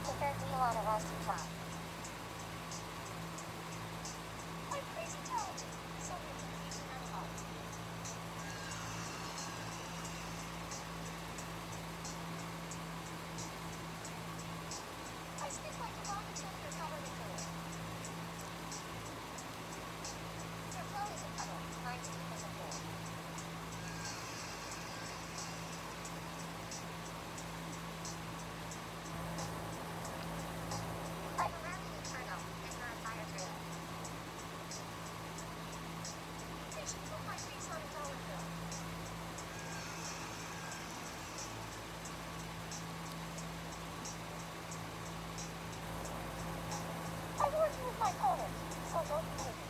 up to 31 of us to fly. 어, 어, 어, 어, 어.